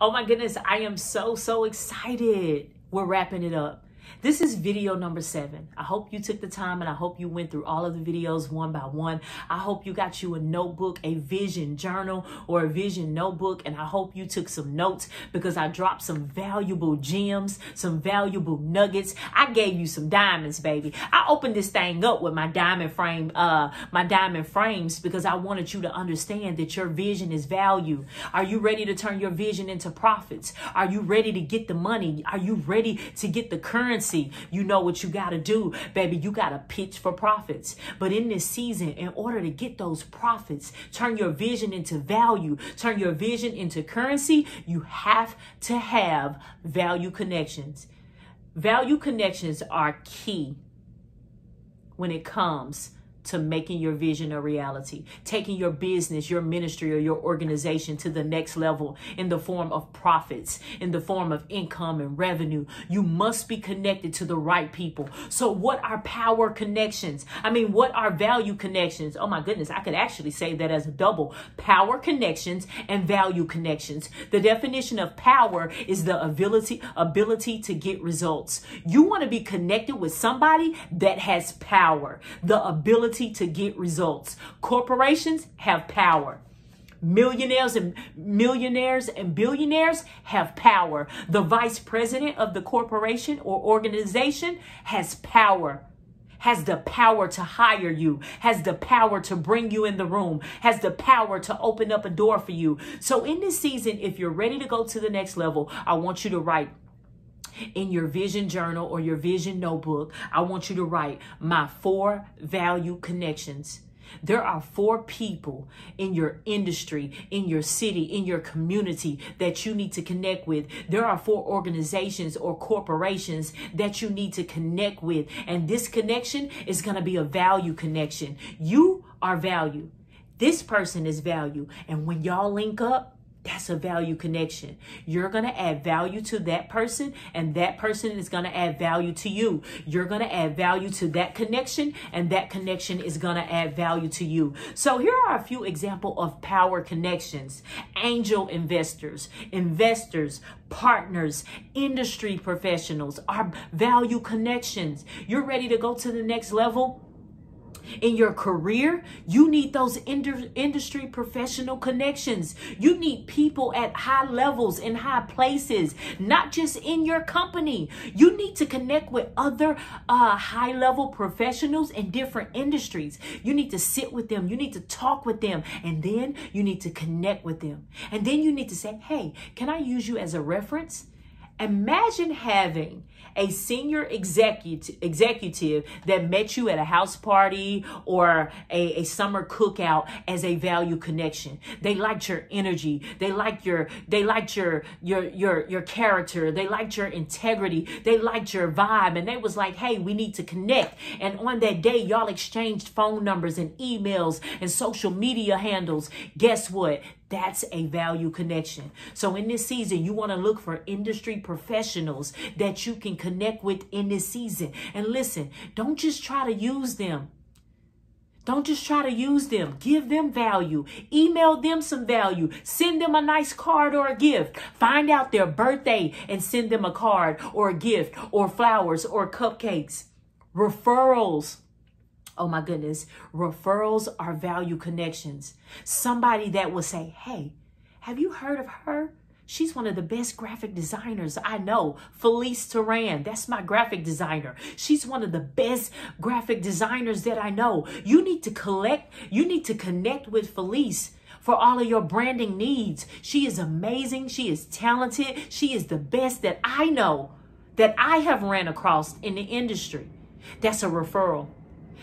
Oh my goodness, I am so, so excited. We're wrapping it up. This is video number seven. I hope you took the time and I hope you went through all of the videos one by one. I hope you got you a notebook, a vision journal, or a vision notebook, and I hope you took some notes because I dropped some valuable gems, some valuable nuggets. I gave you some diamonds, baby. I opened this thing up with my diamond frame, uh, my diamond frames because I wanted you to understand that your vision is value. Are you ready to turn your vision into profits? Are you ready to get the money? Are you ready to get the currency? You know what you got to do, baby. You got to pitch for profits. But in this season, in order to get those profits, turn your vision into value, turn your vision into currency, you have to have value connections. Value connections are key when it comes to making your vision a reality, taking your business, your ministry, or your organization to the next level in the form of profits, in the form of income and revenue. You must be connected to the right people. So, what are power connections? I mean, what are value connections? Oh my goodness, I could actually say that as a double power connections and value connections. The definition of power is the ability ability to get results. You want to be connected with somebody that has power, the ability ability to get results. Corporations have power. Millionaires and millionaires and billionaires have power. The vice president of the corporation or organization has power has the power to hire you, has the power to bring you in the room, has the power to open up a door for you. So, in this season, if you're ready to go to the next level, I want you to write in your vision journal or your vision notebook, I want you to write my four value connections. There are four people in your industry, in your city, in your community that you need to connect with. There are four organizations or corporations that you need to connect with. And this connection is going to be a value connection. You are value. This person is value. And when y'all link up, that's a value connection. You're going to add value to that person, and that person is going to add value to you. You're going to add value to that connection, and that connection is going to add value to you. So, here are a few examples of power connections angel investors, investors, partners, industry professionals are value connections. You're ready to go to the next level? In your career, you need those industry professional connections. You need people at high levels in high places, not just in your company. You need to connect with other uh, high level professionals in different industries. You need to sit with them. You need to talk with them. And then you need to connect with them. And then you need to say, hey, can I use you as a reference? Imagine having a senior executive executive that met you at a house party or a, a summer cookout as a value connection. They liked your energy. They liked your they liked your your your your character. They liked your integrity. They liked your vibe. And they was like, hey, we need to connect. And on that day, y'all exchanged phone numbers and emails and social media handles. Guess what? That's a value connection. So in this season, you want to look for industry professionals that you can connect with in this season. And listen, don't just try to use them. Don't just try to use them. Give them value. Email them some value. Send them a nice card or a gift. Find out their birthday and send them a card or a gift or flowers or cupcakes. Referrals. Oh my goodness. Referrals are value connections. Somebody that will say, Hey, have you heard of her? She's one of the best graphic designers I know. Felice Turan, that's my graphic designer. She's one of the best graphic designers that I know. You need to collect, you need to connect with Felice for all of your branding needs. She is amazing. She is talented. She is the best that I know that I have ran across in the industry. That's a referral.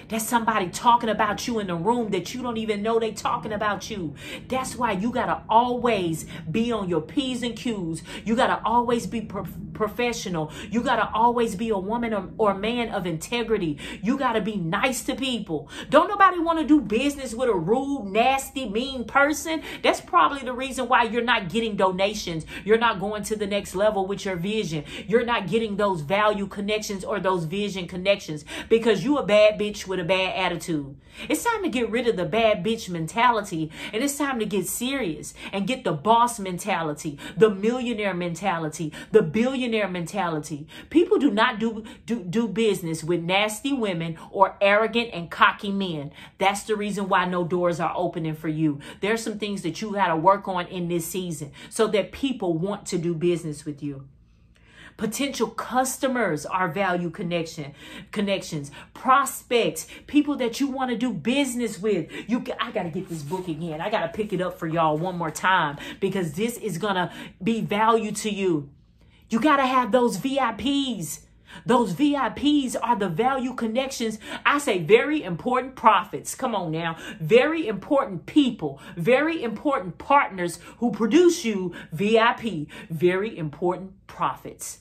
That's somebody talking about you in the room that you don't even know they talking about you. That's why you got to always be on your P's and Q's. You got to always be pre- professional. You got to always be a woman or, or man of integrity. You got to be nice to people. Don't nobody want to do business with a rude, nasty, mean person. That's probably the reason why you're not getting donations. You're not going to the next level with your vision. You're not getting those value connections or those vision connections because you a bad bitch with a bad attitude. It's time to get rid of the bad bitch mentality and it's time to get serious and get the boss mentality, the millionaire mentality, the billionaire mentality. People do not do, do, do business with nasty women or arrogant and cocky men. That's the reason why no doors are opening for you. There's some things that you got to work on in this season so that people want to do business with you. Potential customers are value connection connections. Prospects, people that you want to do business with. You I got to get this book again. I got to pick it up for y'all one more time because this is to be value to you. You got to have those VIPs. Those VIPs are the value connections. I say very important profits. Come on now. Very important people, very important partners who produce you VIP, very important profits.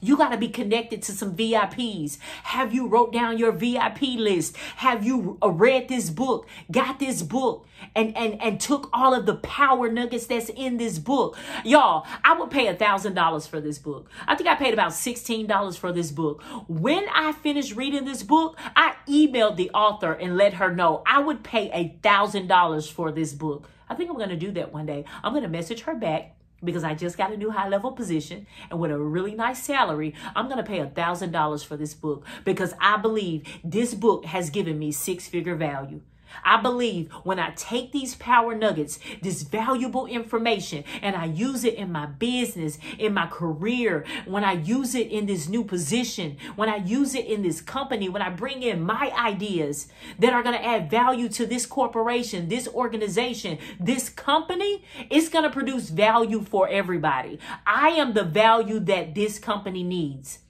You got to be connected to some VIPs. Have you wrote down your VIP list? Have you uh, read this book? Got this book and and and took all of the power nuggets that's in this book? Y'all, I would pay a thousand dollars for this book. I think I paid about sixteen dollars for this book. When I finished reading this book, I emailed the author and let her know I would pay a thousand dollars for this book. I think I'm going to do that one day. I'm going to message her back because I just got a new high level position and with a really nice salary, I'm going to pay a thousand dollars for this book because I believe this book has given me six figure value. I believe when I take these power nuggets, this valuable information, and I use it in my business, in my career, when I use it in this new position, when I use it in this company, when I bring in my ideas that are going to add value to this corporation, this organization, this company, it's going to produce value for everybody. I am the value that this company needs.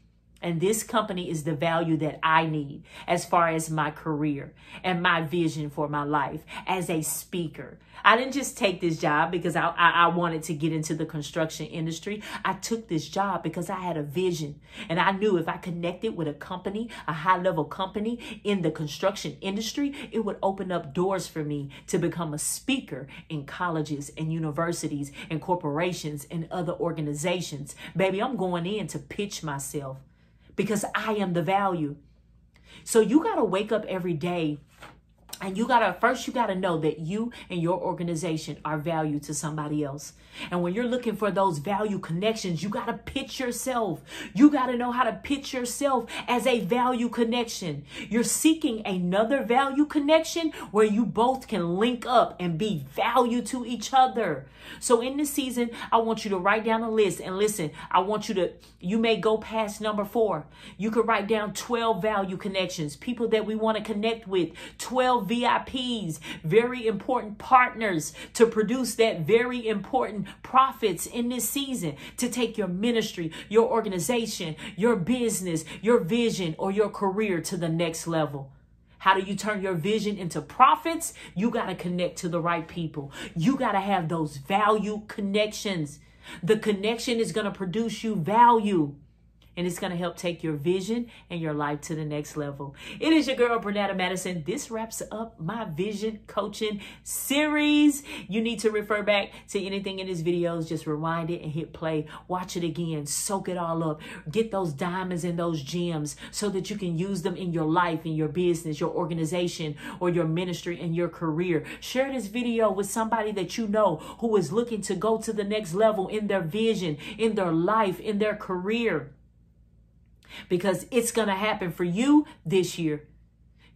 And this company is the value that I need as far as my career and my vision for my life as a speaker. I didn't just take this job because I, I, I, wanted to get into the construction industry. I took this job because I had a vision. And I knew if I connected with a company, a high level company in the construction industry, it would open up doors for me to become a speaker in colleges and universities and corporations and other organizations. Baby, I'm going in to pitch myself because I am the value. So you got to wake up every day and you gotta first you gotta know that you and your organization are value to somebody else. And when you're looking for those value connections, you gotta pitch yourself. You gotta know how to pitch yourself as a value connection. You're seeking another value connection where you both can link up and be value to each other. So in this season, I want you to write down a list and listen. I want you to, you may go past number four. You could write down 12 value connections, people that we want to connect with, 12 VIPs, very important partners to produce that very important profits in this season to take your ministry, your organization, your business, your vision, or your career to the next level. How do you turn your vision into profits? You got to connect to the right people. You got to have those value connections. The connection is going to produce you value and it's going to help take your vision and your life to the next level. It is your girl, Brenetta Madison. This wraps up my vision coaching series. You need to refer back to anything in these videos. Just rewind it and hit play. Watch it again. Soak it all up. Get those diamonds and those gems so that you can use them in your life, in your business, your organization, or your ministry and your career. Share this video with somebody that you know who is looking to go to the next level in their vision, in their life, in their career because it's going to happen for you this year.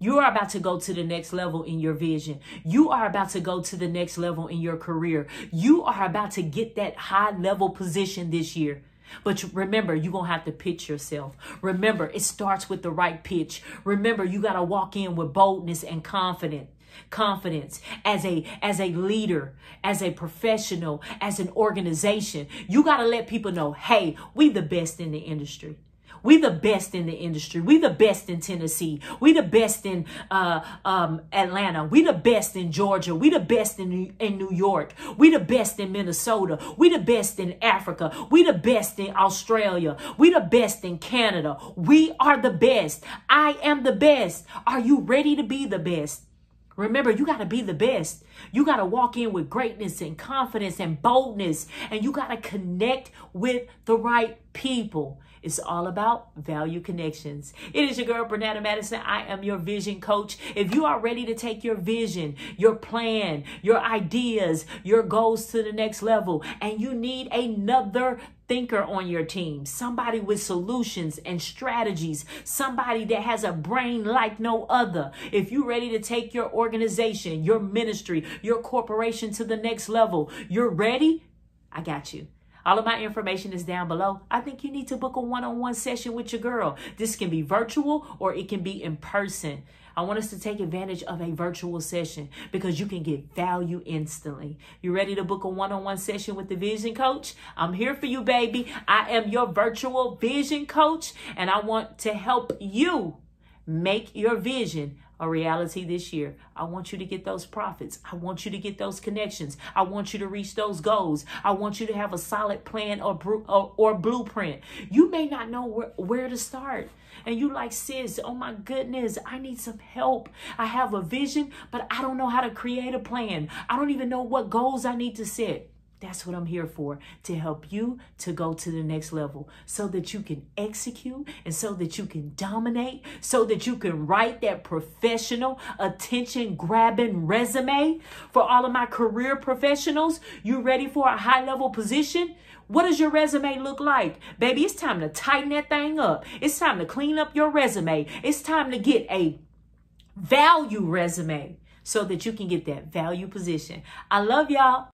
You are about to go to the next level in your vision. You are about to go to the next level in your career. You are about to get that high level position this year. But remember, you're going to have to pitch yourself. Remember, it starts with the right pitch. Remember, you got to walk in with boldness and confidence confidence as a as a leader as a professional as an organization you got to let people know hey we the best in the industry We the best in the industry. We the best in Tennessee. We the best in uh, um, Atlanta. We the best in Georgia. We the best in in New York. We the best in Minnesota. We the best in Africa. We the best in Australia. We the best in Canada. We are the best. I am the best. Are you ready to be the best? Remember, you got to be the best. You got to walk in with greatness and confidence and boldness, and you got to connect with the right people. It's all about value connections. It is your girl, Brenetta Madison. I am your vision coach. If you are ready to take your vision, your plan, your ideas, your goals to the next level, and you need another thinker on your team, somebody with solutions and strategies, somebody that has a brain like no other. If you're ready to take your organization, your ministry, your corporation to the next level, you're ready, I got you. All of my information is down below. I think you need to book a one on one session with your girl. This can be virtual or it can be in person. I want us to take advantage of a virtual session because you can get value instantly. You ready to book a one on one session with the vision coach? I'm here for you, baby. I am your virtual vision coach, and I want to help you make your vision a reality this year. I want you to get those profits. I want you to get those connections. I want you to reach those goals. I want you to have a solid plan or, or, or blueprint. You may not know where, where to start. And you like, sis, oh my goodness, I need some help. I have a vision, but I don't know how to create a plan. I don't even know what goals I need to set. That's what I'm here for to help you to go to the next level so that you can execute and so that you can dominate, so that you can write that professional, attention grabbing resume for all of my career professionals. You ready for a high level position? What does your resume look like? Baby, it's time to tighten that thing up. It's time to clean up your resume. It's time to get a value resume so that you can get that value position. I love y'all.